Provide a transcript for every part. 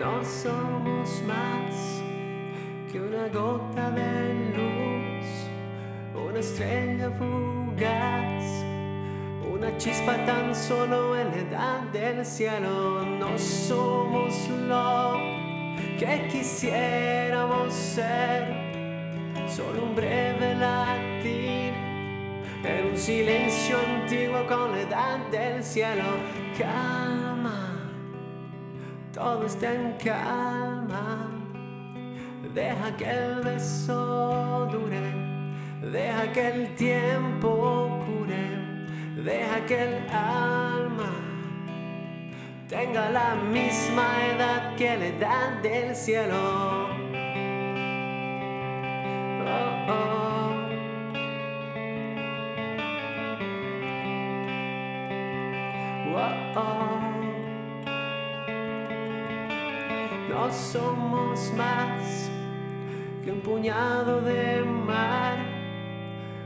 No somos más que una gota de luz, una estrella fugaz, una chispa tan solo en la edad del cielo. No somos lo que quisiéramos ser, solo un breve latir en un silencio antiguo con la edad del cielo. Calma, todo está en calma. Deja que el beso dure, deja que el tiempo cure, deja que el alma tenga la misma edad que la edad del cielo. Oh, oh. Whoa. No somos más que un puñado de mar,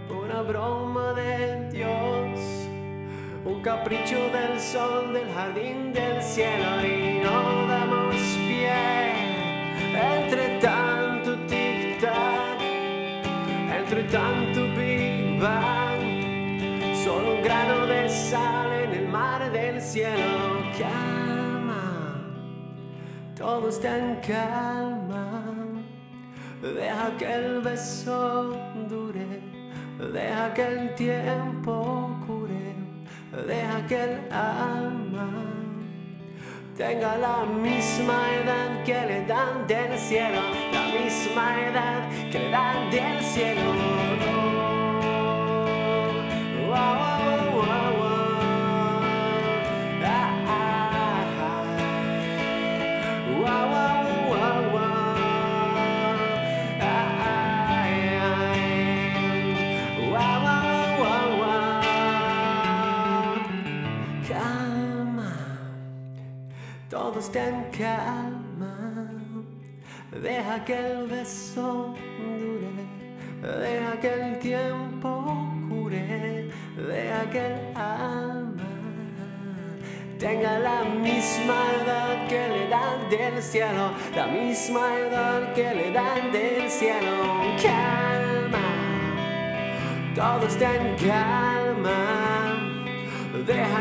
una broma de Dios, un capricho del sol, del jardín, del cielo y no damos pie entre tanto tic-tac, entre tanto Big Bang. Solo un grano de sal en el mar del cielo. Todo está en calma. Deja que el beso dure, deja que el tiempo cure, deja que el alma tenga la misma edad que la edad del cielo, la misma edad que la edad todo está en calma. Deja que el beso dure, deja que el tiempo cure, deja que el alma tenga la misma edad que la edad del cielo, la misma edad que la edad del cielo. Calma, todo está en calma. Deja